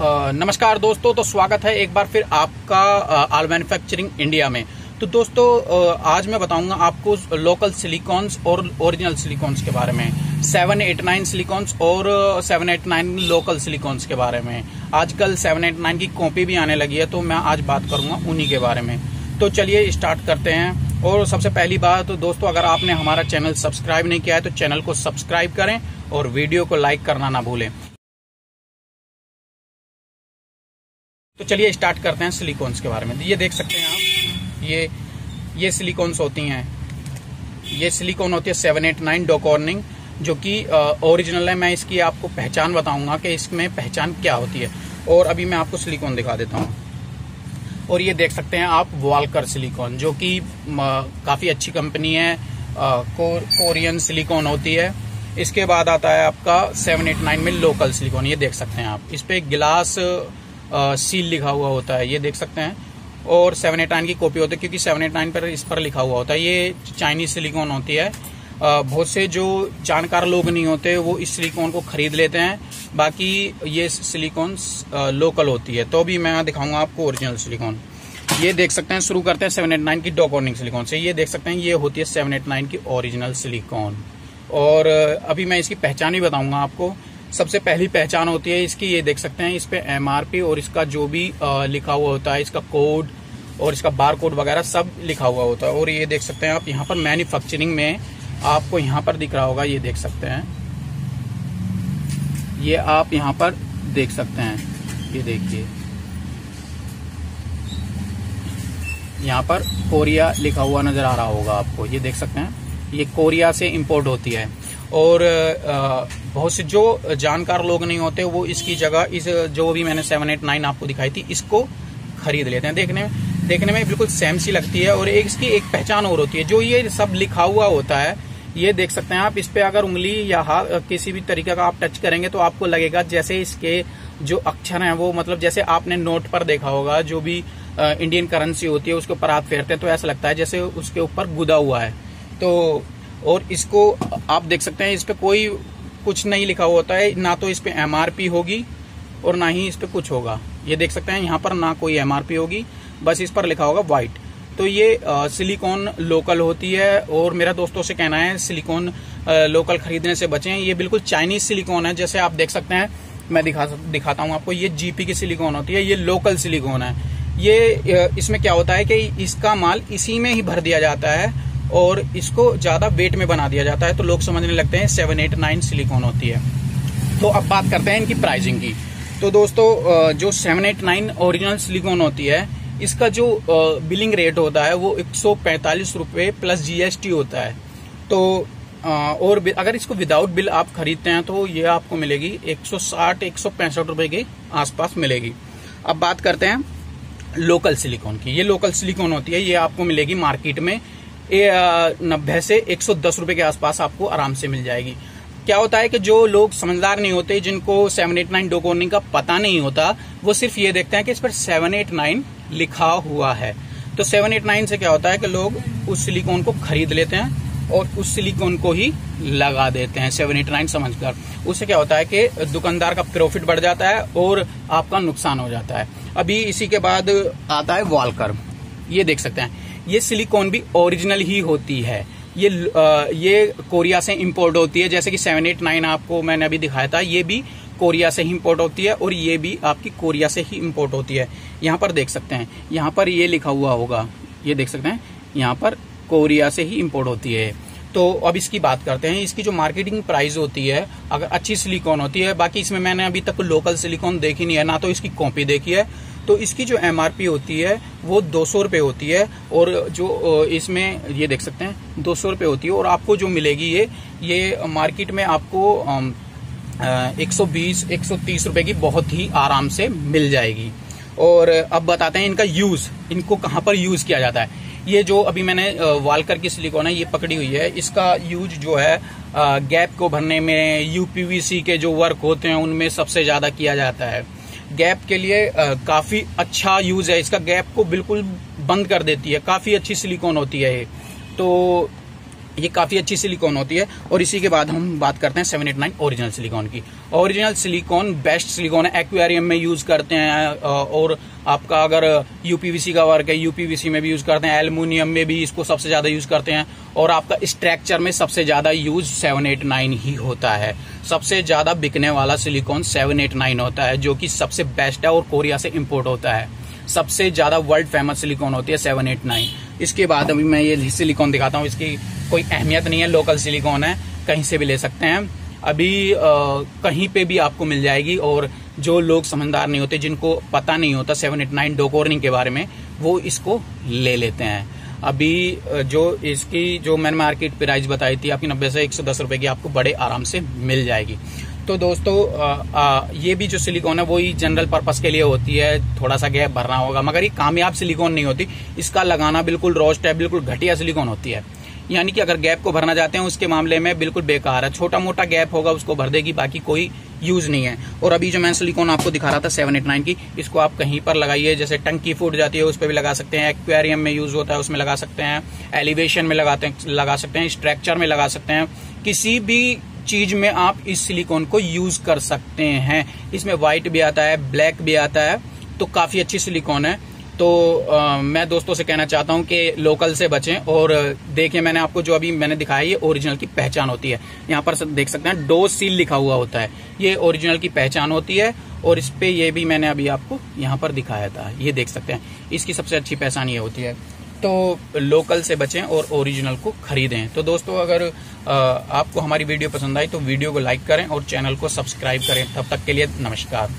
नमस्कार दोस्तों तो स्वागत है एक बार फिर आपका आल मैन्युफैक्चरिंग इंडिया में। तो दोस्तों आज मैं बताऊँगा आपको लोकल सिलिकॉन्स और ओरिजिनल सिलिकॉन्स के बारे में 789 सिलिकॉन्स और 789 लोकल सिलिकॉन्स के बारे में। आजकल 789 की कॉपी भी आने लगी है तो मैं आज बात करूँगा उन्हीं के बारे में। तो चलिए स्टार्ट करते हैं। और सबसे पहली बात, दोस्तों, अगर आपने हमारा चैनल सब्सक्राइब नहीं किया है तो चैनल को सब्सक्राइब करें और वीडियो को लाइक करना ना भूलें। तो चलिए स्टार्ट करते हैं सिलिकॉन्स के बारे में। ये देख सकते हैं आप ये ये सिलिकॉन्स होती हैं। ये सिलिकॉन होती है सेवन एट नाइन डोकॉर्निंग जो कि ओरिजिनल है। मैं इसकी आपको पहचान बताऊँगा कि इसमें पहचान क्या होती है। और अभी मैं आपको सिलिकॉन दिखा देता हूँ। और ये देख सकते हैं आप वॉलकर सिलिकॉन जो कि काफ़ी अच्छी कंपनी है। कोर, कोरियन सिलिकॉन होती है। इसके बाद आता है आपका सेवन एट नाइन में लोकल सिलिकॉन ये देख सकते हैं आप। इस पर गिलास सील लिखा हुआ होता है, ये देख सकते हैं। और सेवन एट नाइन की कॉपी होती है, क्योंकि सेवन एट नाइन पर इस पर लिखा हुआ होता है। ये चाइनीज़ सिलिकॉन होती है। बहुत से जो जानकार लोग नहीं होते, वो इस सिलिकॉन को खरीद लेते हैं। बाकी ये सिलिकॉन लोकल होती है। तो भी मैं दिखाऊँगा आपको ओरिजिनल सिलिकॉन ये देख सकते हैं, शुरू करते हैं सेवन एट नाइन की डॉकॉर्निंग सिलिकॉन से। ये देख सकते हैं, ये होती है सेवन एट नाइन की ओरिजिनल सिलिकॉन और अभी मैं इसकी पहचान ही बताऊँगा आपको। सबसे पहली पहचान होती है इसकी, ये देख सकते हैं, इस पे एमआरपी और इसका जो भी लिखा हुआ होता है, इसका कोड और इसका बार कोड वगैरह सब लिखा हुआ होता है। और ये देख सकते हैं आप, यहाँ पर मैन्युफैक्चरिंग में आपको यहाँ पर दिख रहा होगा, ये देख सकते हैं। ये आप यहाँ पर देख सकते हैं। ये देखिए। यहाँ पर कोरिया लिखा हुआ नज़र आ रहा होगा आपको, ये देख सकते हैं। ये कोरिया से इम्पोर्ट होती है। और बहुत से जो जानकार लोग नहीं होते, वो इसकी जगह, इस, जो भी मैंने सेवन एट नाइन आपको दिखाई थी, इसको खरीद लेते हैं। देखने में देखने में बिल्कुल सेम सी लगती है और एक इसकी एक पहचान और होती है। जो ये सब लिखा हुआ होता है, ये देख सकते हैं आप, इस पे अगर उंगली या हाथ किसी भी तरीके का आप टच करेंगे तो आपको लगेगा जैसे इसके जो अक्षर हैं, वो मतलब जैसे आपने नोट पर देखा होगा, जो भी इंडियन करेंसी होती है, उसके ऊपर आप फेरते हैं तो ऐसा लगता है जैसे उसके ऊपर गुदा हुआ है। तो और इसको आप देख सकते हैं, इस पे कोई कुछ नहीं लिखा होता है, ना तो इस पे एमआरपी होगी और ना ही इस पे कुछ होगा। ये देख सकते हैं, यहाँ पर ना कोई एमआरपी होगी, बस इस पर लिखा होगा व्हाइट तो ये सिलिकॉन लोकल होती है और मेरा दोस्तों से कहना है सिलिकॉन लोकल खरीदने से बचें। ये बिल्कुल चाइनीज़ सिलिकॉन है, जैसे आप देख सकते हैं, मैं दिखा, दिखाता हूँ आपको, ये जीपी की सिलिकॉन होती है, ये लोकल सिलिकॉन है। ये इसमें क्या होता है कि इसका माल इसी में ही भर दिया जाता है और इसको ज़्यादा वेट में बना दिया जाता है तो लोग समझने लगते हैं सेवन एट नाइन सिलिकॉन होती है। तो अब बात करते हैं इनकी प्राइसिंग की। तो दोस्तों जो seven eight nine original silicone होती है, इसका जो बिलिंग रेट होता है, वो एक सौ पैंतालीस रूपए प्लस जीएसटी होता है। तो और अगर इसको विदाउट बिल आप खरीदते हैं तो ये आपको मिलेगी 160 एक सौ पैंसठ के आसपास मिलेगी। अब बात करते हैं लोकल सिलिकॉन की। ये लोकल सिलिकॉन होती है, ये आपको मिलेगी मार्केट में नब्बे से एक सौ दस रुपए के आसपास आपको आराम से मिल जाएगी। क्या होता है कि जो लोग समझदार नहीं होते, जिनको सेवन एट नाइन डोकोनिंग का पता नहीं होता, वो सिर्फ़ ये देखते हैं कि इस पर सेवन एट नाइन लिखा हुआ है। तो सेवन एट नाइन से क्या होता है कि लोग उस सिलिकॉन को खरीद लेते हैं और उस सिलिकॉन को ही लगा देते हैं, सेवन एट नाइन समझकर। उससे क्या होता है कि दुकानदार का प्रॉफिट बढ़ जाता है और आपका नुकसान हो जाता है। अभी इसी के बाद आता है वॉलकर ये देख सकते हैं। ये सिलिकॉन भी ओरिजिनल ही होती है। ये आ, ये कोरिया से इंपोर्ट होती है। जैसे कि सेवन एट नाइन आपको मैंने अभी दिखाया था ये भी कोरिया से ही इम्पोर्ट होती है और ये भी आपकी कोरिया से ही इम्पोर्ट होती है। यहाँ पर देख सकते हैं। यहाँ पर ये लिखा हुआ होगा। ये देख सकते हैं। यहाँ पर कोरिया से ही इम्पोर्ट होती है। तो अब इसकी बात करते हैं। इसकी जो मार्केटिंग प्राइस होती है अगर अच्छी सिलिकॉन होती है बाकी इसमें मैंने अभी तक लोकल सिलिकॉन देखी नहीं है ना तो इसकी कॉपी देखी है तो इसकी जो एमआरपी होती है, वो दो सौ रुपए होती है और जो इसमें ये देख सकते हैं, दो सौ रुपए होती है और आपको जो मिलेगी ये ये मार्केट में आपको एक सौ बीस, एक सौ तीस रुपए की बहुत ही आराम से मिल जाएगी। और अब बताते हैं इनका यूज़, इनको कहाँ पर यूज़ किया जाता है। ये जो अभी मैंने वालकर की सिलिकॉन है, ये पकड़ी हुई है। इसका यूज़ जो है गैप को भरने में यूपीवीसी के जो वर्क होते हैं, उनमें सबसे ज़्यादा किया जाता है। गैप के लिए काफ़ी अच्छा यूज़ है। इसका गैप को बिल्कुल बंद कर देती है। काफ़ी अच्छी सिलिकॉन होती है ये। तो ये काफ़ी अच्छी सिलिकॉन होती है। और इसी के बाद हम बात करते हैं seven eight nine original silicone की। ओरिजिनल सिलिकॉन बेस्ट सिलिकॉन है। एक्वेरियम में यूज़ करते हैं और आपका अगर यूपीवीसी का वर्क है यूपीवीसी में भी यूज़ करते हैं। एल्यूमिनियम में भी इसको सबसे ज़्यादा यूज़ करते हैं। और आपका स्ट्रक्चर में सबसे ज़्यादा यूज़ सेवन एट नाइन ही होता है। सबसे ज़्यादा बिकने वाला सिलिकॉन सेवन एट नाइन होता है, जो कि सबसे बेस्ट है और कोरिया से इम्पोर्ट होता है। सबसे ज़्यादा वर्ल्ड फ़ेमस सिलिकॉन होती है सेवन एट नाइन इसके बाद अभी मैं ये सिलिकॉन दिखाता हूँ इसकी कोई अहमियत नहीं है लोकल सिलिकॉन है कहीं से भी ले सकते हैं। अभी आ, कहीं पे भी आपको मिल जाएगी और जो लोग समझदार नहीं होते जिनको पता नहीं होता सेवन एट नाइन डोकोर्निंग के बारे में वो इसको ले लेते हैं। अभी जो इसकी जो मैंने मार्केट प्राइस बताई थी आपकी नब्बे से एक सौ दस रुपए की आपको बड़े आराम से मिल जाएगी। तो दोस्तों आ, आ, ये भी जो सिलिकॉन है वही जनरल पर्पस के लिए होती है। थोड़ा सा गैप भरना होगा मगर ये कामयाब सिलिकॉन नहीं होती। इसका लगाना बिल्कुल रोस्ट है बिल्कुल घटिया सिलिकॉन होती है। यानी कि अगर गैप को भरना चाहते हैं उसके मामले में बिल्कुल बेकार है। छोटा मोटा गैप होगा उसको भर देगी बाकी कोई यूज़ नहीं है। और अभी जो मैं सिलिकॉन आपको दिखा रहा था सेवन एट नाइन की इसको आप कहीं पर लगाइए। जैसे टंकी फूट जाती है उस पर भी लगा सकते हैं। एक्वेरियम में यूज़ होता है उसमें लगा सकते हैं। एलिवेशन में लगाते लगा सकते हैं। स्ट्रक्चर में लगा सकते हैं। किसी भी चीज़ में आप इस सिलिकॉन को यूज़ कर सकते हैं। इसमें व्हाइट भी आता है ब्लैक भी आता है तो काफ़ी अच्छी सिलिकॉन है। तो आ, मैं दोस्तों से कहना चाहता हूँ कि लोकल से बचें और देखिए मैंने आपको जो अभी मैंने दिखाया ये ओरिजिनल की पहचान होती है। यहाँ पर देख सकते हैं डो सील लिखा हुआ होता है। ये ओरिजिनल की पहचान होती है और इस पे ये भी मैंने अभी आपको यहाँ पर दिखाया था। ये देख सकते हैं इसकी सबसे अच्छी पहचान ये होती है। तो लोकल से बचें और ओरिजिनल को खरीदें। तो दोस्तों, अगर आपको हमारी वीडियो पसंद आई तो वीडियो को लाइक करें और चैनल को सब्सक्राइब करें। तब तक के लिए नमस्कार।